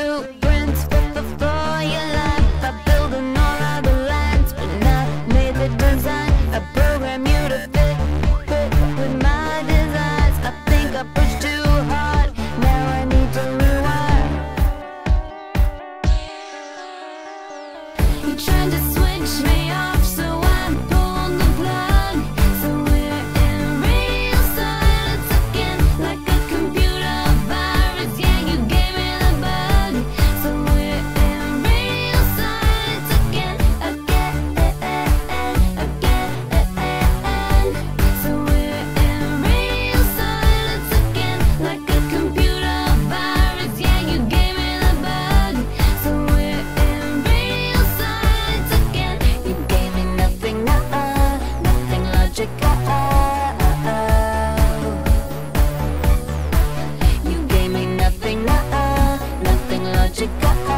blueprints fit for your life. I build on all of the lines, but made the design. I you to fit, with my designs. I think I pushed too hard, now I need to. You're trying to switch me you